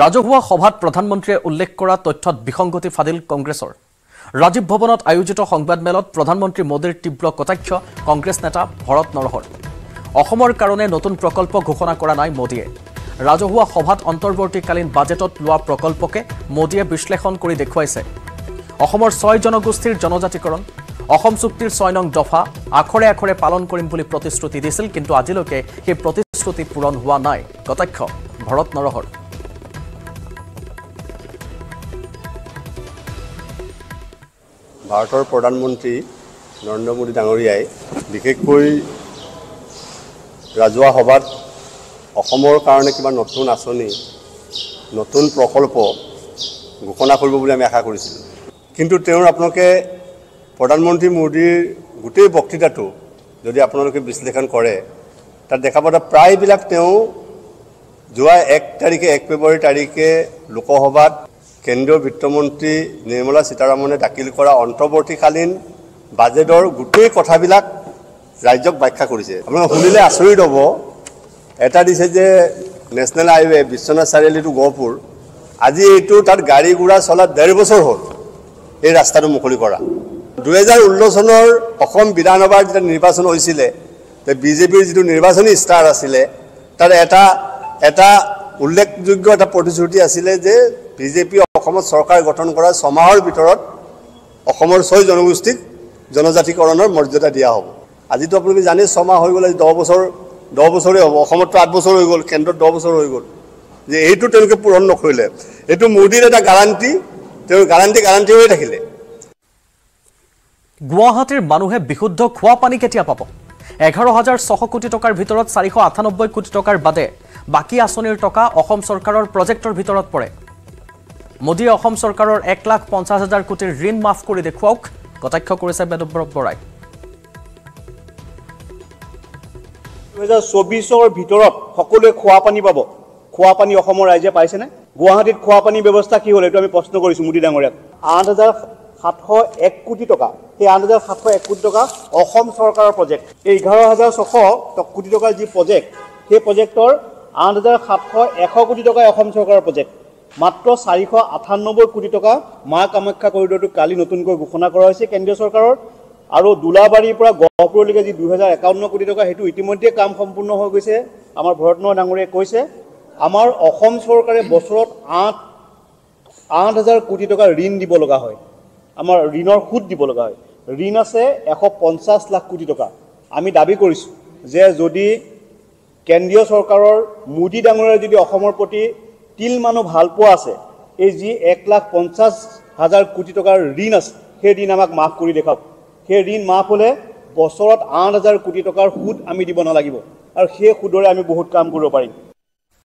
ৰাজহুৱা সভাত প্ৰধানমন্ত্ৰীয়ে উল্লেখ কৰা তথ্যত বিসংগতি ফাদিল কংগ্ৰেছৰ। ৰাজীৱ ভৱনত আয়োজিত সংবাদমেলত প্ৰধানমন্ত্ৰী মোদীৰ তীব্ৰ কটাক্ষ কংগ্ৰেছ নেতা ভৰত নৰহৰ। অসমৰ কাৰণে নতুন প্ৰকল্প ঘোষণা কৰা নাই মোদীয়ে। ৰাজহুৱা সভাত অন্তৰ্বৰ্তীকালীন বাজেটত লোৱা প্ৰকল্পকে মোদীয়ে বিশ্লেষণ কৰি দেখুৱাইছে। অসমৰ ছয় জনগোষ্ঠীৰ জনজাতিকৰণ অসম চুক্তিৰ ছয় নং দফা আখৰে আখৰে পালন কৰিম বুলি প্ৰতিশ্ৰুতি দিছিল কিন্তু আজিলৈকে সেই প্ৰতিশ্ৰুতি পূৰণ হোৱা নাই কটাক্ষ ভৰত নৰহৰ। ভাৰতৰ প্ৰধানমন্ত্ৰী নৰেন্দ্ৰ মোদী ডাঙৰীয়াই বিশেষকৈ ৰাজহুৱা সভাত অসমৰ কাৰণে কিবা নতুন আঁচনি নতুন প্ৰকল্প ঘোষণা কৰিব বুলি আমি আশা কৰিছিলোঁ। কিন্তু তেওঁৰ আপোনালোকে প্ৰধানমন্ত্ৰী মোদীৰ গোটেই বক্তৃতাটো যদি আপোনালোকে বিশ্লেষণ কৰে তাত দেখা পাব প্ৰায়বিলাক তেওঁ যোৱা এক তাৰিখে এক ফেব্ৰুৱাৰী তাৰিখে লোকসভাত কেন্দ্ৰীয় বিত্তমন্ত্ৰী নিৰ্মলা সীতাৰামনে দাখিল কৰা অন্তৰ্বৰ্তীকালীন বাজেটৰ গোটেই কথাবিলাক ৰাজ্যক ব্যাখ্যা কৰিছে। আপোনালোকে শুনিলে আচৰিত হ'ব। এটা দিছে যে national highway Biswanath Chariali to Gohpur আজি এইটো তাত গাড়ী ঘোঁৰা চলা ডেৰ বছৰ হ'ল এই ৰাস্তাটো মুকলি কৰা। দুহেজাৰ ষোল্ল চনৰ অসম বিধানসভাৰ যেতিয়া নিৰ্বাচন হৈছিলে বিজেপিৰ যিটো নিৰ্বাচনী ষ্টাৰ আছিলে তাত এটা এটা উল্লেখযোগ্য এটা প্ৰতিশ্ৰুতি আছিলে যে বিজেপি অসমত চৰকাৰ গঠন কৰা ছমাহৰ ভিতৰত অসমৰ ছয় জনগোষ্ঠীক জনজাতিকৰণৰ মৰ্যাদা দিয়া হ'ব। আজিতো আপোনালোকে জানে ছমাহ হৈ গ'লে দহ বছৰ দহ বছৰেই হ'ব। অসমততো আঠ বছৰ হৈ গ'ল কেন্দ্ৰত দহ বছৰ হৈ গ'ল। যে এইটো তেওঁলোকে পূৰণ নকৰিলে। এইটো মোদীৰ এটা গাৰাণ্টি তেওঁৰ গাৰাণ্টি গাৰাণ্টি হৈ থাকিলে। গুৱাহাটীৰ মানুহে বিশুদ্ধ খোৱা পানী কেতিয়া পাব? এঘাৰ হাজাৰ ছশ কোটি টকাৰ ভিতৰত চাৰিশ আঠানব্বৈ কোটি টকাৰ বাদে বাকী আঁচনিৰ টকা অসম চৰকাৰৰ প্ৰজেক্টৰ ভিতৰত পৰে। মোদীয়ে অসম চৰকাৰৰ এক লাখ পঞ্চাছ হাজাৰ কোটিৰ ঋণ মাফ কৰি দেখুৱাওক কটাক্ষ কৰিছে বেদব্ৰত বৰাই। দুহেজাৰ চৌবিছৰ ভিতৰত সকলোৱে খোৱা পানী পাব। খোৱা পানী অসমৰ ৰাইজে পাইছেনে? গুৱাহাটীত খোৱা পানীৰ ব্যৱস্থা কি হ'ল এইটো আমি প্ৰশ্ন কৰিছোঁ মোদী ডাঙৰীয়াক। আঠ হাজাৰ সাতশ এক কোটি টকা সেই আঠ হাজাৰ সাতশ এক কোটি টকা অসম চৰকাৰৰ প্ৰজেক্ট। এই এঘাৰ হাজাৰ ছশ কোটি টকাৰ যি প্ৰজেক্ট সেই প্ৰজেক্টৰ আঠ হাজাৰ সাতশ এশ কোটি টকাই অসম চৰকাৰৰ প্ৰজেক্ট। মাত্ৰ চাৰিশ আঠান্নব্বৈ কোটি টকা মা কামাখ্যা কৰিডৰটো কালি নতুনকৈ ঘোষণা কৰা হৈছে কেন্দ্ৰীয় চৰকাৰৰ। আৰু দোলাবাৰীৰ পৰা গহপুৰলৈকে যি দুহেজাৰ একাৱন্ন কোটি টকা সেইটো ইতিমধ্যে কাম সম্পূৰ্ণ হৈ গৈছে আমাৰ ভৰতন ডাঙৰীয়াই কৈছে। আমাৰ অসম চৰকাৰে বছৰত আঠ আঠ হাজাৰ কোটি টকা ঋণ দিব লগা হয়। আমাৰ ঋণৰ সুদ দিব লগা হয়। ঋণ আছে এশ পঞ্চাছ লাখ কোটি টকা। আমি দাবী কৰিছোঁ যে যদি কেন্দ্ৰীয় চৰকাৰৰ মোদী ডাঙৰীয়াৰ যদি অসমৰ প্ৰতি তিল মানুহ ভাল পোৱা আছে এই যি এক লাখ পঞ্চাছ হাজাৰ কোটি টকাৰ ঋণ আছে সেই ঋণ আমাক মাফ কৰি দেখাওক সেই ঋণ মাফ হ'লে বছৰত আঠ হাজাৰ কোটি টকাৰ সুদ আমি দিব নালাগিব। আৰু সেই সুদৰে আমি বহুত কাম কৰিব পাৰিম।